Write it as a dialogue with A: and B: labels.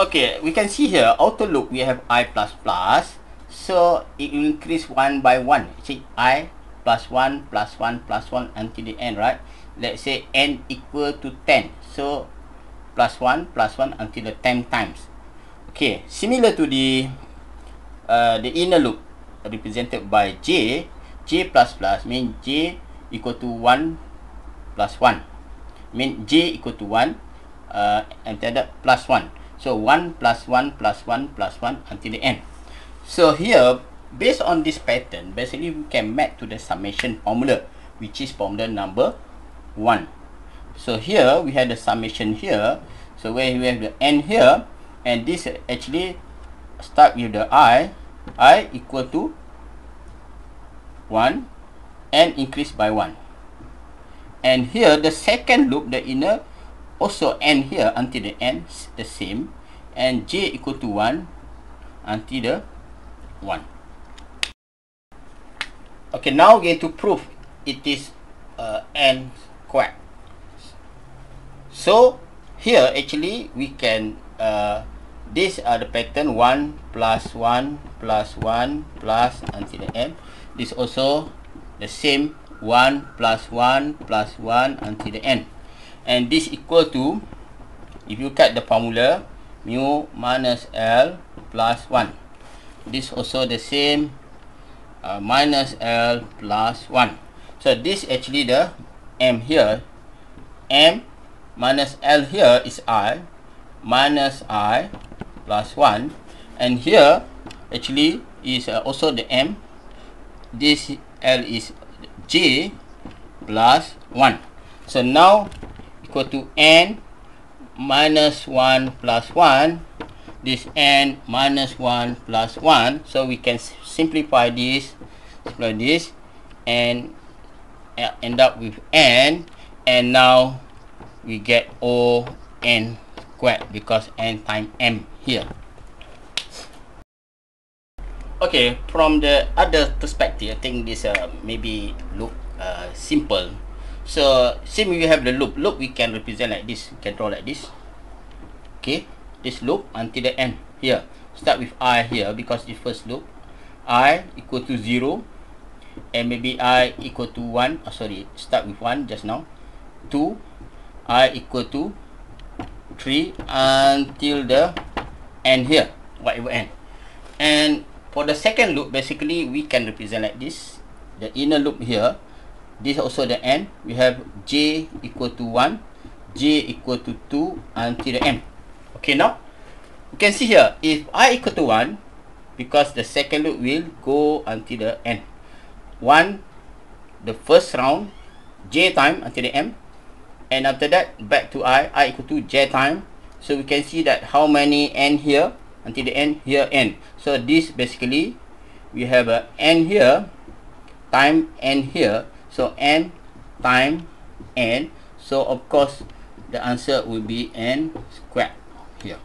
A: Okay, we can see here, auto loop, we have i. So, it will increase one by one. See, i plus one plus one plus one until the end, right? Let's say n equal to 10. So, plus one plus one until the 10 times. Okay, similar to the uh, the inner loop represented by j, j plus plus mean j equal to 1 plus 1. Mean j equal to 1 uh, and then plus 1. So 1 plus 1 plus 1 plus 1 until the end. So here, based on this pattern, basically we can map to the summation formula, which is formula number 1. So here, we have the summation here. So where we have the n here, and this actually start with the i, i equal to 1, n increase by 1. And here, the second loop, the inner also n here until the n the same and j equal to 1 until the 1 okay now we're going to prove it is uh, n squared. So here actually we can uh, these are the pattern 1 plus 1 plus 1 plus until the n. This also the same 1 plus 1 plus 1 until the end and this equal to if you cut the formula mu minus L plus 1 this also the same uh, minus L plus 1 so this actually the M here. M minus L here is I minus I plus 1 and here actually is uh, also the M. This L is J plus 1 so now equal to n minus 1 plus 1 this n minus 1 plus 1 so we can simplify this simplify this and end up with n. And now we get o n squared because n times m here. Okay from the other perspective i think this uh, maybe look uh, simple So same we have the loop. Loop we can represent like this. We can draw like this. Okay. This loop until the end. Here. Start with I here because the first loop. I equal to 0. And maybe I equal to 1. Oh, sorry. Start with 1 just now. 2. I equal to 3 until the end here. Whatever end. And for the second loop, basically we can represent like this. The inner loop here this also the n. We have j equal to 1 j equal to 2 until the m. Okay now you can see here if i equal to 1 because the second loop will go until the n. 1 the first round j time until the m. And after that back to i i equal to j time. So we can see that how many n here until the n here n. So this basically we have a n here time n here So n time n. So of course the answer will be n squared here.